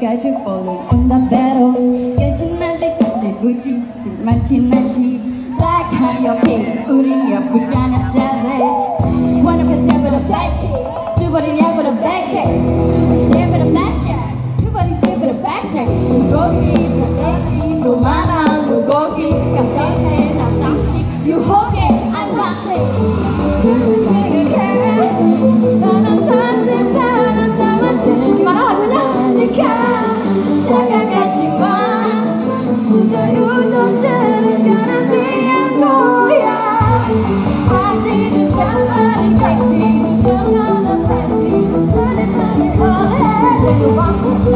catch you falling on the battle Get your magic, get your Gucci, get manchi manchi Like Hanyoke, Uriya, Bujana, Jale One of the devil of Tai two of the devil of Back 我。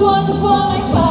wonderful, like